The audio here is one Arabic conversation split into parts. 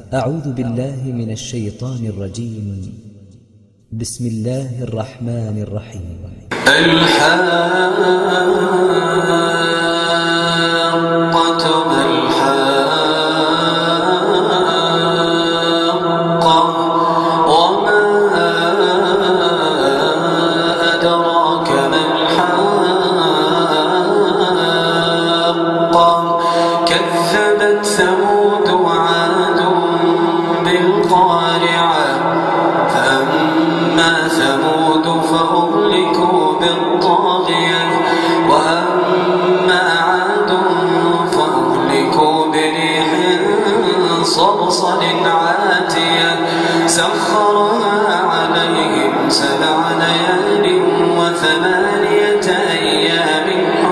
أعوذ بالله من الشيطان الرجيم. بسم الله الرحمن الرحيم. الحاقة ما الحاقة وما أدراك ما الحاقة. كذبت ثمود وعاد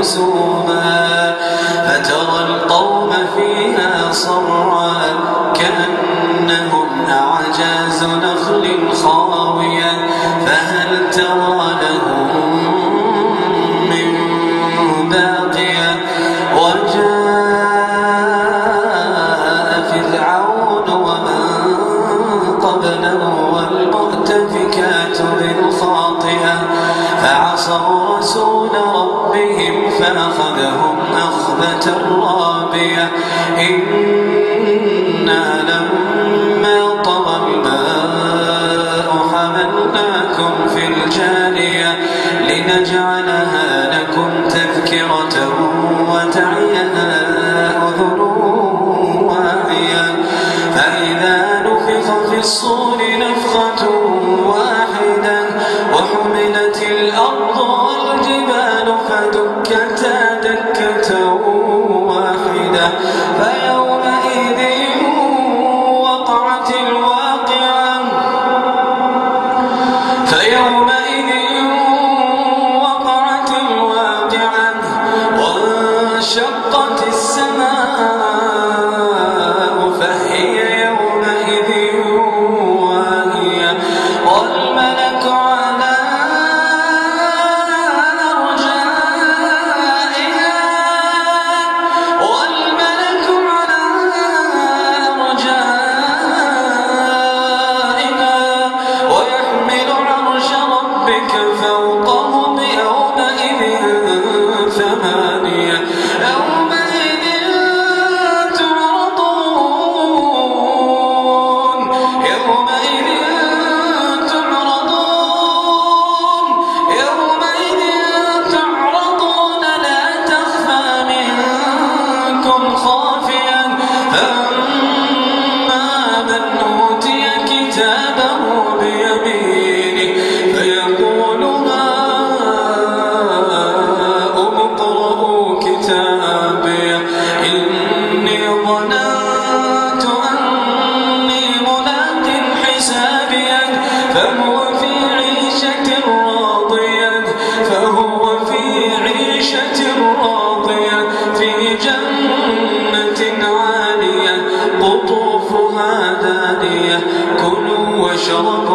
رسوما فترى القوم في امرأة إنا لما طغى الماء حملناكم في الجارية لنجعلها لكم تذكرة وتعيها أذن واعية. فإذا نفخ في الصور نفخة Huh?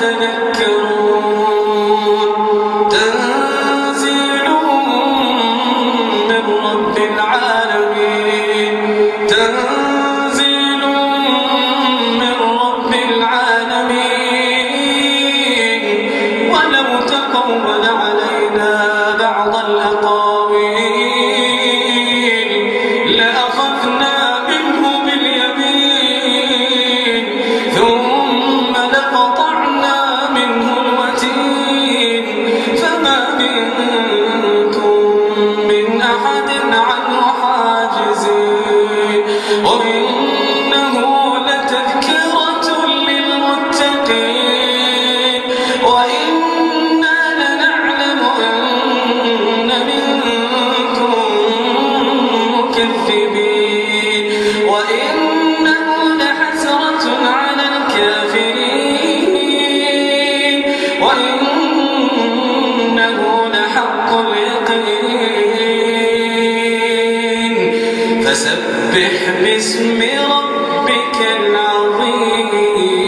تذكرون سبح باسم ربك العظيم.